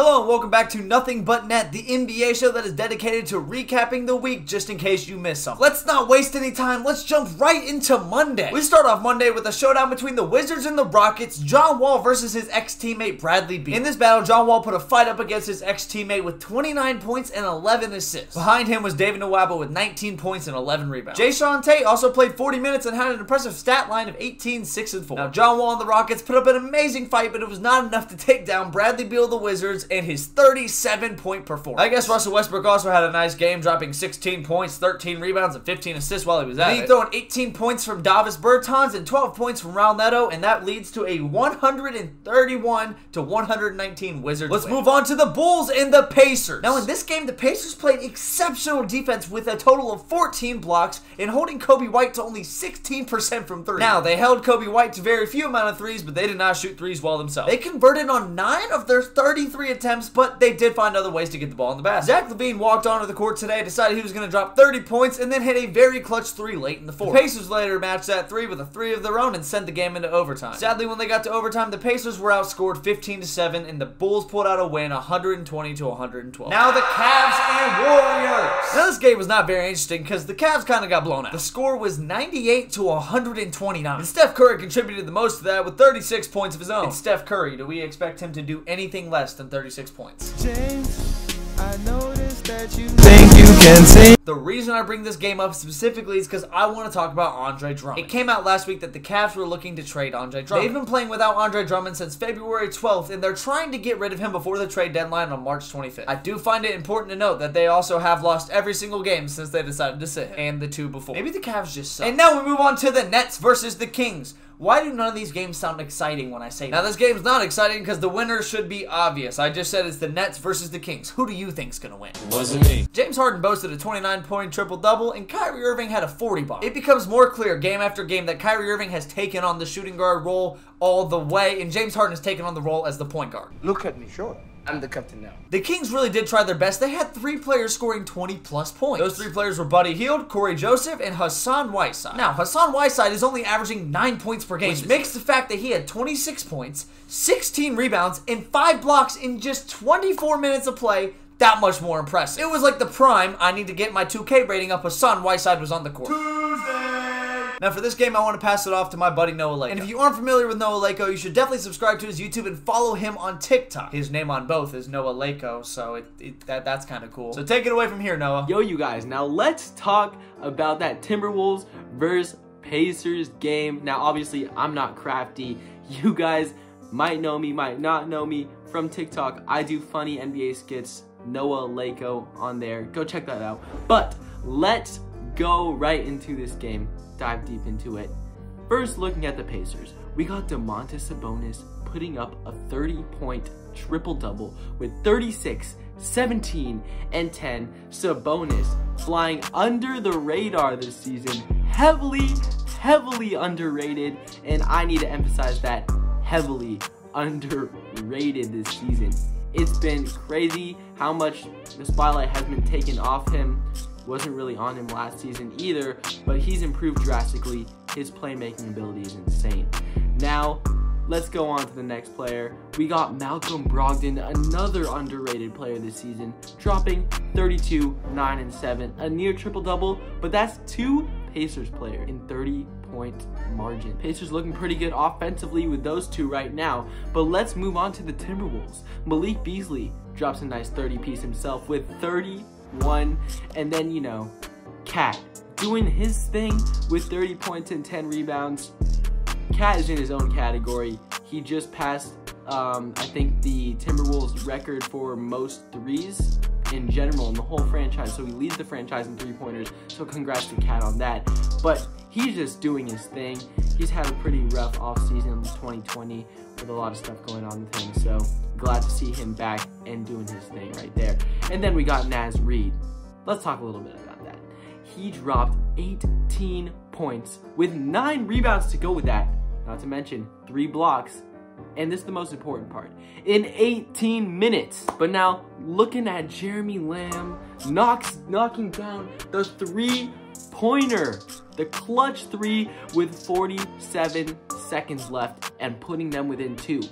Hello and welcome back to Nothing But Net, the NBA show that is dedicated to recapping the week just in case you missed something. Let's not waste any time, let's jump right into Monday. We start off Monday with a showdown between the Wizards and the Rockets, John Wall versus his ex-teammate Bradley Beal. In this battle, John Wall put a fight up against his ex-teammate with 29 points and 11 assists. Behind him was David Nwaba with 19 points and 11 rebounds. Jae'Sean Tate also played 40 minutes and had an impressive stat line of 18, 6, and 4. Now, John Wall and the Rockets put up an amazing fight, but it was not enough to take down Bradley Beal the Wizards and his 37 point performance. I guess Russell Westbrook also had a nice game, dropping 16 points, 13 rebounds, and 15 assists while he was at he it. He throwing 18 points from Davis Bertans and 12 points from Raul Neto, and that leads to a 131 to 119 Wizards. Let's win. move on to the Bulls and the Pacers. Now, in this game, the Pacers played exceptional defense with a total of 14 blocks and holding Coby White to only 16% from three. Now, they held Coby White to very few amount of threes, but they did not shoot threes well themselves. They converted on 9 of their 33 attempts, but they did find other ways to get the ball in the basket. Zach LaVine walked onto the court today, decided he was going to drop 30 points, and then hit a very clutch three late in the fourth. The Pacers later matched that three with a three of their own and sent the game into overtime. Sadly, when they got to overtime, the Pacers were outscored 15 to 7, and the Bulls pulled out a win 120 to 112. Now the Cavs and Warriors. Now this game was not very interesting because the Cavs kind of got blown out. The score was 98 to 129. And Steph Curry contributed the most to that with 36 points of his own. And Steph Curry, do we expect him to do anything less than 36 points? James, I noticed that you think you can sing. The reason I bring this game up specifically is because I want to talk about Andre Drummond. It came out last week that the Cavs were looking to trade Andre Drummond. They've been playing without Andre Drummond since February 12th, and they're trying to get rid of him before the trade deadline on March 25th. I do find it important to note that they also have lost every single game since they decided to sit and the two before. Maybe the Cavs just suck. And now we move on to the Nets versus the Kings. Why do none of these games sound exciting when I say Now, this game's not exciting because the winner should be obvious. I just said it's the Nets versus the Kings. Who do you think's gonna win? It wasn't me. James Harden boasted a 29-point triple-double, and Kyrie Irving had a 40-bar. It becomes more clear game after game that Kyrie Irving has taken on the shooting guard role all the way, and James Harden has taken on the role as the point guard. Look at me, sure. I'm the captain now. The Kings really did try their best. They had three players scoring 20 plus points. Those three players were Buddy Hield, Cory Joseph, and Hassan Whiteside. Now, Hassan Whiteside is only averaging 9 points per game, which makes the fact that he had 26 points, 16 rebounds, and 5 blocks in just 24 minutes of play that much more impressive. It was like the prime, I need to get my 2K rating up, Hassan Whiteside was on the court. Now for this game, I want to pass it off to my buddy Noah Leyco. And if you aren't familiar with Noah Leyco, you should definitely subscribe to his YouTube and follow him on TikTok. His name on both is Noah Leyco, so it, it that, that's kind of cool. So take it away from here, Noah. Yo, you guys, now let's talk about that Timberwolves versus Pacers game. Now, obviously, I'm not crafty. You guys might know me, might not know me from TikTok. I do funny NBA skits, Noah Leyco on there. Go check that out. But let's go right into this game dive deep into it. First, looking at the Pacers, we got Domantas Sabonis putting up a 30-point triple-double with 36, 17, and 10. Sabonis flying under the radar this season, heavily, heavily underrated, and I need to emphasize that heavily underrated this season. It's been crazy how much the spotlight has been taken off him wasn't really on him last season either, but he's improved drastically. His playmaking ability is insane. Now, let's go on to the next player. We got Malcolm Brogdon, another underrated player this season, dropping 32, 9, and 7, a near triple-double, but that's two Pacers player in 30 point margin. Pacers looking pretty good offensively with those two right now, but let's move on to the Timberwolves. Malik Beasley drops a nice 30 piece himself with 30 one, and then, you know, KAT doing his thing with 30 points and 10 rebounds. KAT is in his own category. He just passed, um, I think, the Timberwolves record for most threes in general in the whole franchise. So he leads the franchise in three pointers. So congrats to KAT on that. But he's just doing his thing. He's had a pretty rough offseason in 2020 with a lot of stuff going on with him. So glad to see him back and doing his thing right there. And then we got Naz Reid. Let's talk a little bit about that. He dropped 18 points with 9 rebounds to go with that. Not to mention 3 blocks. And this is the most important part. In 18 minutes. But now, looking at Jeremy Lamb knocks, knocking down the three pointer. The clutch three with 47 seconds left and putting them within two.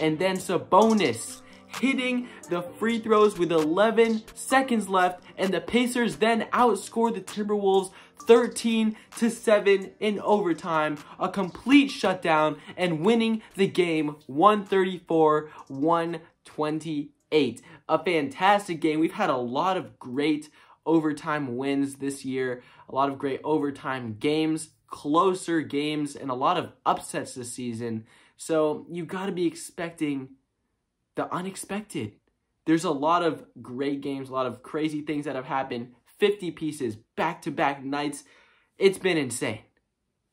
And then Sabonis hitting the free throws with 11 seconds left, and the Pacers then outscored the Timberwolves 13 to 7 in overtime, a complete shutdown, and winning the game 134 128. A fantastic game. We've had a lot of great overtime wins this year, a lot of great overtime games, closer games, and a lot of upsets this season. So you got to be expecting the unexpected. There's a lot of great games, a lot of crazy things that have happened. 50 pieces, back to back nights. It's been insane.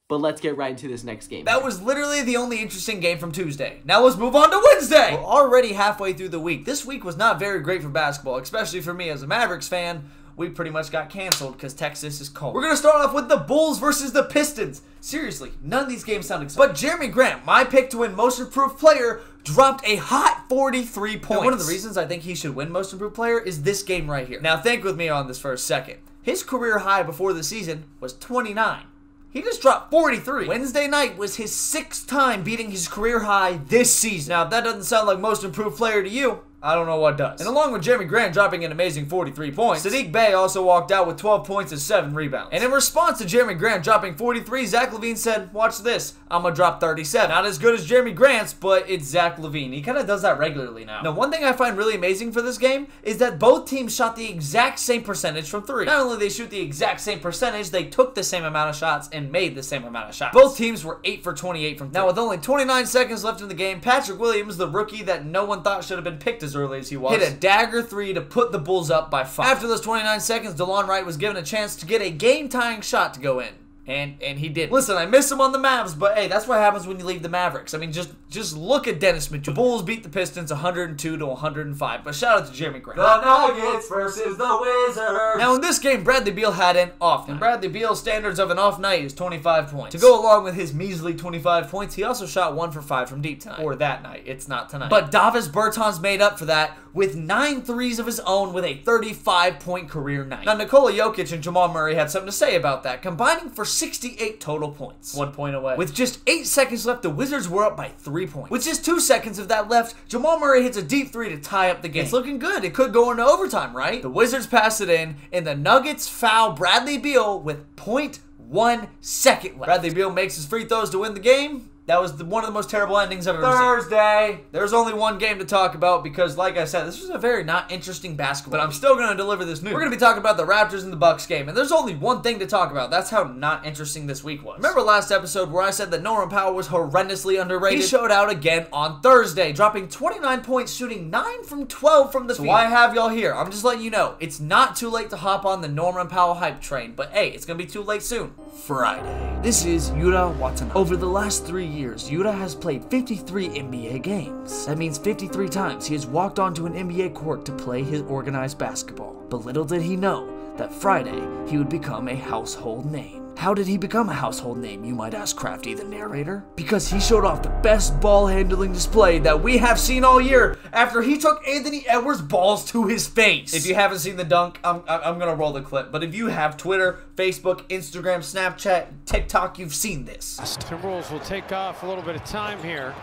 But let's get right into this next game. That was literally the only interesting game from Tuesday. Now let's move on to Wednesday. We're already halfway through the week. This week was not very great for basketball, especially for me as a Mavericks fan. We pretty much got canceled because Texas is cold. We're going to start off with the Bulls versus the Pistons. Seriously, none of these games sound exciting. But Jerami Grant, my pick to win Most Improved Player, dropped a hot 43 points. Now, one of the reasons I think he should win Most Improved Player is this game right here. Now think with me on this for a second. His career high before the season was 29. He just dropped 43. Wednesday night was his sixth time beating his career high this season. Now, if that doesn't sound like most improved player to you, I don't know what does. And along with Jerami Grant dropping an amazing 43 points, Saddiq Bey also walked out with 12 points and 7 rebounds. And in response to Jerami Grant dropping 43, Zach LaVine said, watch this, I'm gonna drop 37. Not as good as Jerami Grant's, but it's Zach LaVine. He kind of does that regularly now. Now, one thing I find really amazing for this game is that both teams shot the exact same percentage from three. Not only they shoot the exact same percentage, they took the same amount of shots and made the same amount of shots. Both teams were 8 for 28 from three. Now, with only 29 seconds left in the game, Patrick Williams, the rookie that no one thought should have been picked as early as he was, hit a dagger three to put the Bulls up by five. After those 29 seconds, Delon Wright was given a chance to get a game-tying shot to go in. And and he did. Listen, I miss him on the Mavs, but hey, that's what happens when you leave the Mavericks. I mean, just just look at Dennis Mitchell. The Bulls beat the Pistons 102 to 105. But shout out to Jerami Grant. The Nuggets versus the Wizards. Now in this game, Bradley Beal had an off night. Bradley Beal's standards of an off night is 25 points. To go along with his measly 25 points, he also shot one for five from deep tonight. Or that night. It's not tonight. But Davis Bertans made up for that with nine threes of his own with a 35 point career night. Now Nikola Jokic and Jamal Murray had something to say about that, combining for 68 total points. One point away. With just eight seconds left, the Wizards were up by three points. With just two seconds of that left, Jamal Murray hits a deep three to tie up the game. It's looking good. It could go into overtime, right? The Wizards pass it in, and the Nuggets foul Bradley Beal with point one second left. Bradley Beal makes his free throws to win the game. That was the, one of the most terrible endings I've ever Thursday. seen. Thursday. There's only one game to talk about because, like I said, this was a very not interesting basketball. But I'm still going to deliver this news. We're going to be talking about the Raptors and the Bucks game, and there's only one thing to talk about. That's how not interesting this week was. Remember last episode where I said that Norman Powell was horrendously underrated? He showed out again on Thursday, dropping 29 points, shooting 9 from 12 from the so field. why have y'all here? I'm just letting you know, it's not too late to hop on the Norman Powell hype train, but hey, it's going to be too late soon. Friday. This is Yuta Watanabe. Over the last three years, Yuta has played 53 NBA games. That means 53 times he has walked onto an NBA court to play his organized basketball. But little did he know that Friday he would become a household name. How did he become a household name, you might ask Crafty the narrator? Because he showed off the best ball handling display that we have seen all year after he took Anthony Edwards' balls to his face. If you haven't seen the dunk, I'm, I'm gonna roll the clip. But if you have Twitter, Facebook, Instagram, Snapchat, TikTok, you've seen this. Timberwolves will take off a little bit of time here.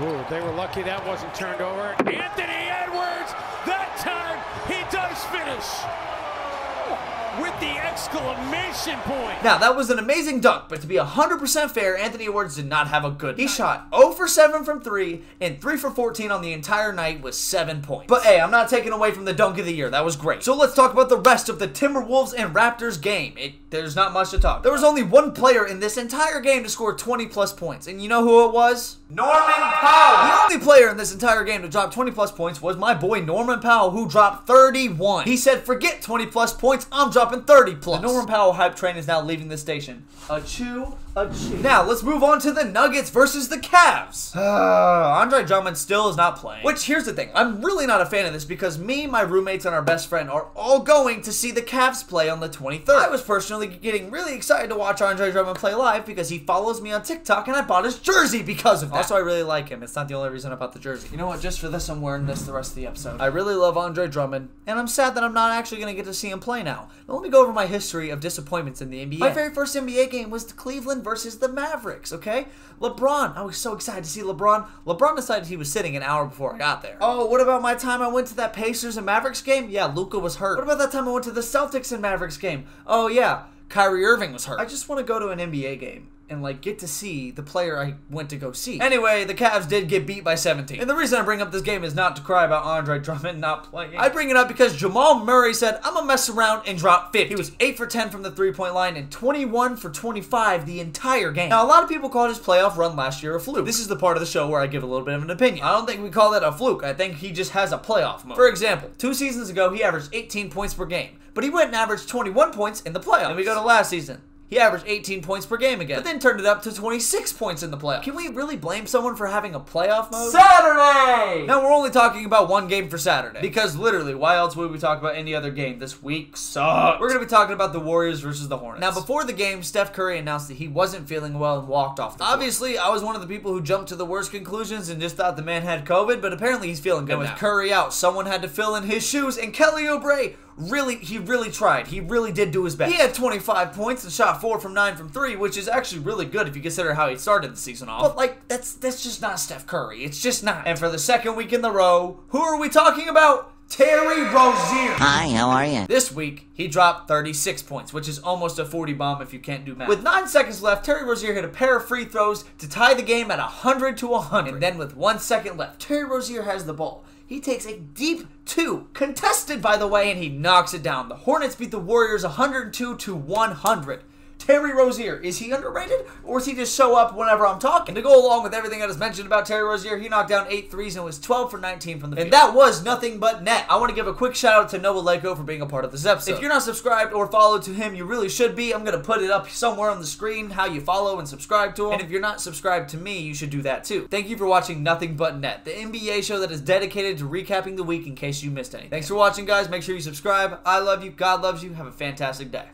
Ooh, they were lucky that wasn't turned over. Anthony Edwards, that time he does finish with the exclamation point. Now, that was an amazing dunk, but to be 100% fair, Anthony Edwards did not have a good He shot 0 for 7 from 3 and 3 for 14 on the entire night with 7 points. But hey, I'm not taking away from the dunk of the year. That was great. So let's talk about the rest of the Timberwolves and Raptors game. It, there's not much to talk There was only one player in this entire game to score 20 plus points, and you know who it was? Norman Powell! The only player in this entire game to drop 20 plus points was my boy Norman Powell, who dropped 31. He said, forget 20 plus points, I'm dropping 30 plus. The Norman Powell hype train is now leaving the station. A chew, Now, let's move on to the Nuggets versus the Cavs. Uh, Andre Drummond still is not playing. Which, here's the thing. I'm really not a fan of this because me, my roommates, and our best friend are all going to see the Cavs play on the 23rd. I was personally getting really excited to watch Andre Drummond play live because he follows me on TikTok and I bought his jersey because of that. Also, I really like him. It's not the only reason I bought the jersey. You know what? Just for this, I'm wearing this the rest of the episode. I really love Andre Drummond, and I'm sad that I'm not actually going to get to see him play now. Now, let me go over my history of disappointments in the NBA. My very first NBA game was the Cleveland versus the Mavericks, okay? LeBron, I was so excited to see LeBron. LeBron decided he was sitting an hour before I got there. Oh, what about my time I went to that Pacers and Mavericks game? Yeah, Luka was hurt. What about that time I went to the Celtics and Mavericks game? Oh, yeah, Kyrie Irving was hurt. I just want to go to an NBA game and like get to see the player I went to go see. Anyway, the Cavs did get beat by 17. And the reason I bring up this game is not to cry about Andre Drummond not playing. I bring it up because Jamal Murray said, I'm gonna mess around and drop 50. He was 8 for 10 from the three-point line and 21 for 25 the entire game. Now, a lot of people called his playoff run last year a fluke. This is the part of the show where I give a little bit of an opinion. I don't think we call that a fluke. I think he just has a playoff mode. For example, two seasons ago, he averaged 18 points per game, but he went and averaged 21 points in the playoffs. And we go to last season. He averaged 18 points per game again, but then turned it up to 26 points in the playoffs. Can we really blame someone for having a playoff mode? Saturday! Now, we're only talking about one game for Saturday. Because literally, why else would we talk about any other game? This week sucks. We're going to be talking about the Warriors versus the Hornets. Now, before the game, Steph Curry announced that he wasn't feeling well and walked off the court. Obviously, I was one of the people who jumped to the worst conclusions and just thought the man had COVID, but apparently he's feeling good and with now. Curry out, someone had to fill in his shoes, and Kelly Oubre really, he really tried. He really did do his best. He had 25 points and shot 4 from 9 from 3, which is actually really good if you consider how he started the season off. But, like, that's that's just not Steph Curry. It's just not. And for the second week in the row, who are we talking about? Terry Rozier. Hi, how are you? This week, he dropped 36 points, which is almost a 40 bomb if you can't do math. With 9 seconds left, Terry Rozier hit a pair of free throws to tie the game at 100 to 100. And then with 1 second left, Terry Rozier has the ball. He takes a deep two, contested by the way, and he knocks it down. The Hornets beat the Warriors 102 to 100. Terry Rozier, is he underrated or is he just show up whenever I'm talking? To go along with everything I just mentioned about Terry Rozier, he knocked down eight threes and was 12 for 19 from the field. And that was nothing but net. I want to give a quick shout out to Noah Leyco for being a part of this episode. If you're not subscribed or followed to him, you really should be. I'm going to put it up somewhere on the screen how you follow and subscribe to him. And if you're not subscribed to me, you should do that too. Thank you for watching Nothing But Net, the NBA show that is dedicated to recapping the week in case you missed anything. Thanks for watching, guys. Make sure you subscribe. I love you. God loves you. Have a fantastic day.